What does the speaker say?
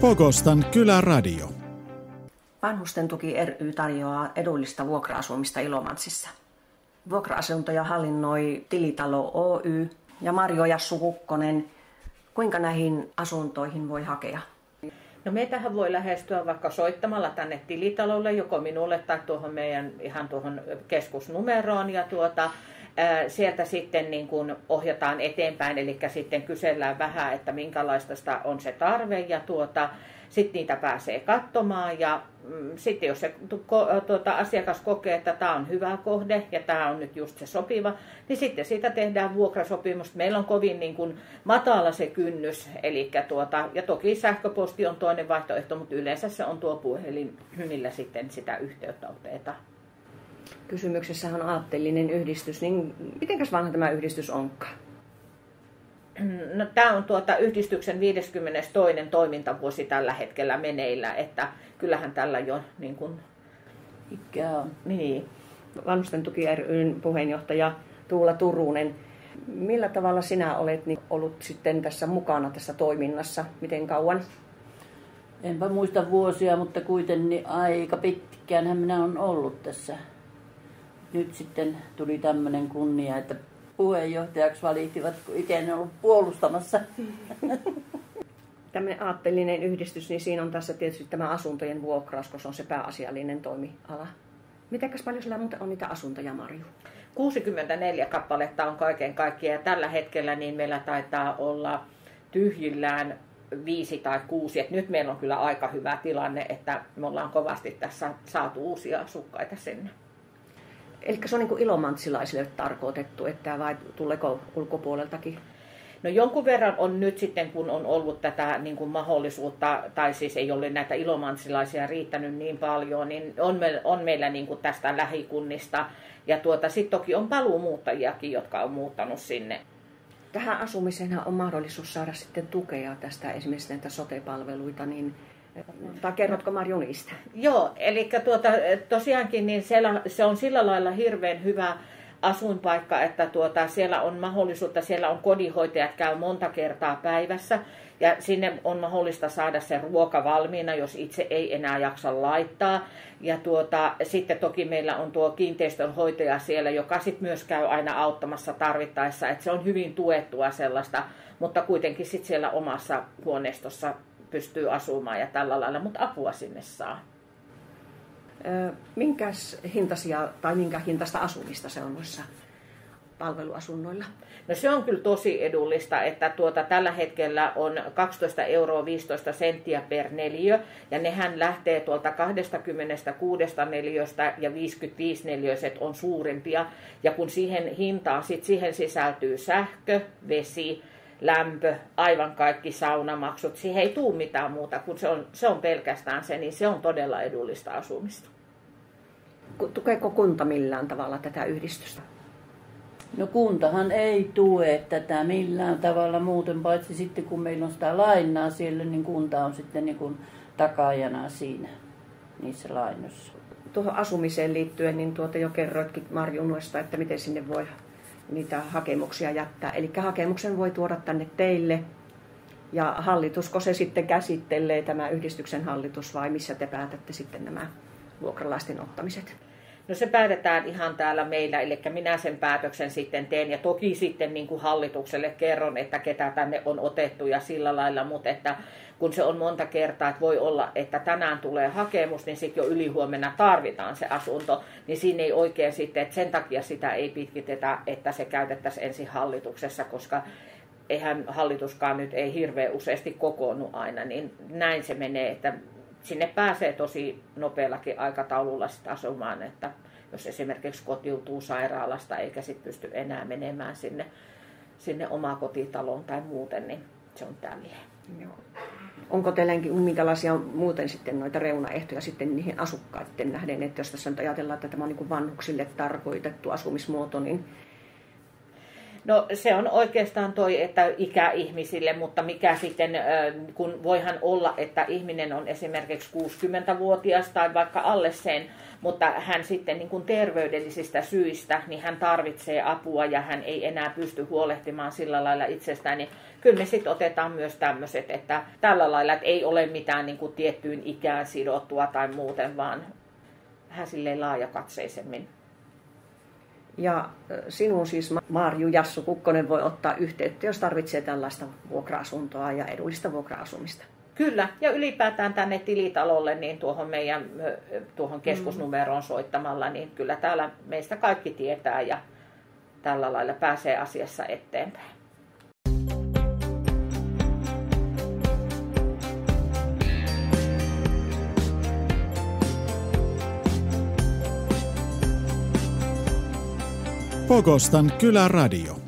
Pogostan kyläradio. Vanhusten tuki ry tarjoaa edullista vuokra-asumista Ilomantsissa. Vuokra-asuntoja hallinnoi Tilitalo Oy ja Marjo Jassu Kukkonen. Kuinka näihin asuntoihin voi hakea? No meitähän voi lähestyä vaikka soittamalla tänne tilitalolle, joko minulle tai tuohon meidän ihan tuohon keskusnumeroon ja tuota, sieltä sitten niin kuin ohjataan eteenpäin, eli sitten kysellään vähän, että minkälaista sitä on se tarve ja tuota, sitten niitä pääsee katsomaan ja mm, sitten jos se tuota, asiakas kokee, että tämä on hyvä kohde ja tämä on nyt just se sopiva, niin sitten siitä tehdään vuokrasopimus. Meillä on kovin niin kuin matala se kynnys, eli tuota, ja toki sähköposti on toinen vaihtoehto, mutta yleensä se on tuo puhelin, millä sitten sitä yhteyttä otetaan. Kysymyksessä on aatteellinen yhdistys, niin mitenkäs vanha tämä yhdistys onkaan? No, tämä on tuota yhdistyksen 52. toimintavuosi tällä hetkellä meneillä, että kyllähän tällä jo niin kuin... Ikää on. Niin. Vanhusten tuki ryn puheenjohtaja Tuula Turunen. Millä tavalla sinä olet niin ollut sitten tässä mukana tässä toiminnassa? Miten kauan? Enpä muista vuosia, mutta kuitenkin aika pitkään minä olen ollut tässä. Nyt sitten tuli tämmöinen kunnia, että puheenjohtajaksi valittivat, kun itse en ollut puolustamassa. Tämmöinen aatteellinen yhdistys, niin siinä on tässä tietysti tämä asuntojen vuokraus, koska se on se pääasiallinen toimiala. Mitenkäs paljon sillä muuten on niitä asuntoja, Marju? 64 kappaletta on kaiken kaikkiaan ja tällä hetkellä niin meillä taitaa olla tyhjillään viisi tai kuusi. Et nyt meillä on kyllä aika hyvä tilanne, että me ollaan kovasti tässä saatu uusia asukkaita sinne. Eli se on niin ilomantsilaisille tarkoitettu, että vai tuleeko ulkopuoleltakin? No jonkun verran on nyt sitten, kun on ollut tätä niin kuin mahdollisuutta, tai siis ei ole näitä ilomantsilaisia riittänyt niin paljon, niin on, me, on meillä niin kuin tästä lähikunnista. Ja tuota, sitten toki on paluumuuttajiakin, jotka on muuttanut sinne. Tähän asumiseen on mahdollisuus saada sitten tukea tästä esimerkiksi näitä sote-palveluita, niin tai kerrotko Marju niistä? Joo, eli tuota, tosiaankin niin siellä, se on sillä lailla hirveän hyvä asuinpaikka, että tuota, siellä on mahdollisuutta, siellä on kodinhoitajat käy monta kertaa päivässä ja sinne on mahdollista saada se ruoka valmiina, jos itse ei enää jaksa laittaa. Ja tuota, sitten toki meillä on tuo kiinteistönhoitaja siellä, joka sitten myös käy aina auttamassa tarvittaessa, että se on hyvin tuettua sellaista, mutta kuitenkin sitten siellä omassa huoneistossa pystyy asumaan ja tällä lailla, mutta apua sinne saa. Minkäs hintaisia tai minkä hintaista asumista se on noissa palveluasunnoilla? No se on kyllä tosi edullista, että tuota, tällä hetkellä on 12 euroa 15 senttiä per neliö, ja nehän lähtee tuolta 26 neliöstä ja 55 neliöiset on suurimpia, ja kun siihen hintaan, sit siihen sisältyy sähkö, vesi, lämpö, aivan kaikki saunamaksut. Siihen ei tule mitään muuta, kun se on, se on pelkästään se, niin se on todella edullista asumista. Tukeeko kunta millään tavalla tätä yhdistystä? No kuntahan ei tue tätä millään tavalla muuten, paitsi sitten kun meillä on sitä lainaa siellä, niin kunta on sitten niin kuin takaajana siinä niissä lainoissa. Tuohon asumiseen liittyen, niin tuota jo kerroitkin Marjunuesta, että miten sinne voi niitä hakemuksia jättää. Eli hakemuksen voi tuoda tänne teille ja hallitusko se sitten käsittelee tämä yhdistyksen hallitus vai missä te päätätte sitten nämä vuokralaisten ottamiset? No se päätetään ihan täällä meillä, eli minä sen päätöksen sitten teen. Ja toki sitten niin kuin hallitukselle kerron, että ketä tänne on otettu ja sillä lailla, mutta että kun se on monta kertaa, että voi olla, että tänään tulee hakemus, niin sitten jo ylihuomenna tarvitaan se asunto, niin siinä ei oikein sitten, että sen takia sitä ei pitkitetä, että se käytettäisiin ensin hallituksessa, koska eihän hallituskaan nyt ei hirveän useasti kokoonnu aina, niin näin se menee, että sinne pääsee tosi nopeallakin aikataululla sitä asumaan, että jos esimerkiksi kotiutuu sairaalasta eikä sitten pysty enää menemään sinne, sinne omaa kotitaloon tai muuten, niin se on tälleen. Joo. Onko teilläkin minkälaisia muuten sitten noita reunaehtoja sitten niihin asukkaiden nähden, että jos tässä nyt ajatellaan, että tämä on niin vanhuksille tarkoitettu asumismuoto, niin No se on oikeastaan toi, että ikäihmisille, mutta mikä sitten, kun voihan olla, että ihminen on esimerkiksi 60-vuotias tai vaikka alle sen, mutta hän sitten niin kuin terveydellisistä syistä, niin hän tarvitsee apua ja hän ei enää pysty huolehtimaan sillä lailla itsestään, niin kyllä me sitten otetaan myös tämmöiset, että tällä lailla, että ei ole mitään niin kuin tiettyyn ikään sidottua tai muuten, vaan vähän silleen laajakatseisemmin. Ja sinun siis Marju Jassu Kukkonen voi ottaa yhteyttä, jos tarvitsee tällaista vuokra-asuntoa ja edullista vuokra-asumista. Kyllä, ja ylipäätään tänne tilitalolle, niin tuohon meidän tuohon keskusnumeroon soittamalla, niin kyllä täällä meistä kaikki tietää ja tällä lailla pääsee asiassa eteenpäin. Pogostan Kyläradio.